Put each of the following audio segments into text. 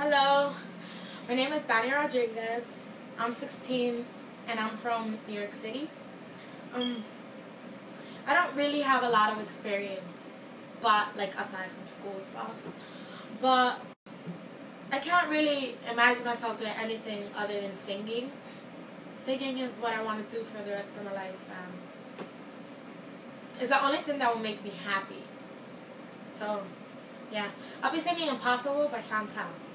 Hello, my name is Dannia Rodriguez. I'm 16 and I'm from New York City. Um, I don't really have a lot of experience, but like aside from school stuff, but I can't really imagine myself doing anything other than singing. Singing is what I want to do for the rest of my life, and it's the only thing that will make me happy. So, yeah, I'll be singing "Impossible" by Shontelle.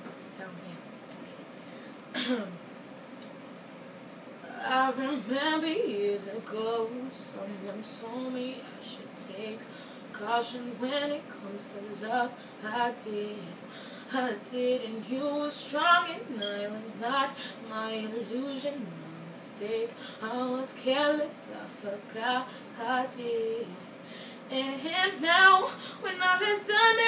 I remember years ago, someone told me I should take caution when it comes to love. I did, I did, and you were strong and I was not. My illusion, my mistake. I was careless, I forgot I did. And now, when all is done,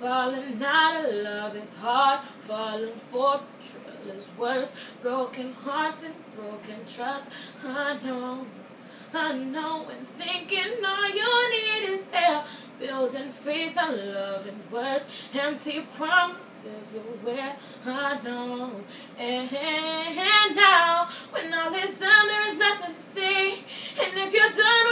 Falling out of love is hard. Falling for betrayal is worse. Broken hearts and broken trust. I know. I know and thinking all you need is air Building faith on love and words Empty promises will wear I know and, and now When all is done there is nothing to say And if you're done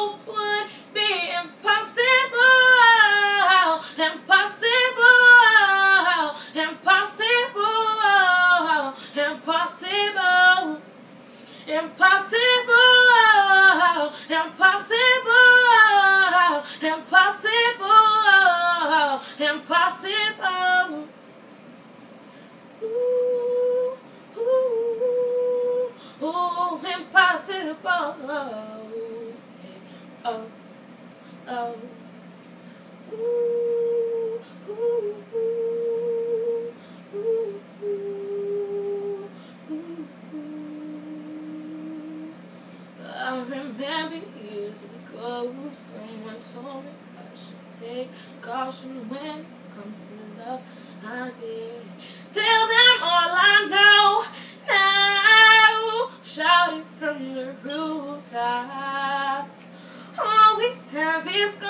I hoped would be impossible. Impossible. Impossible. Impossible. Impossible. Impossible. Impossible. Impossible. Ooh, ooh, ooh, impossible. Oh, oh. Ooh, ooh, ooh, ooh, ooh, ooh, ooh. I remember years ago, someone told me I should take caution when it comes to love. I did. Tell have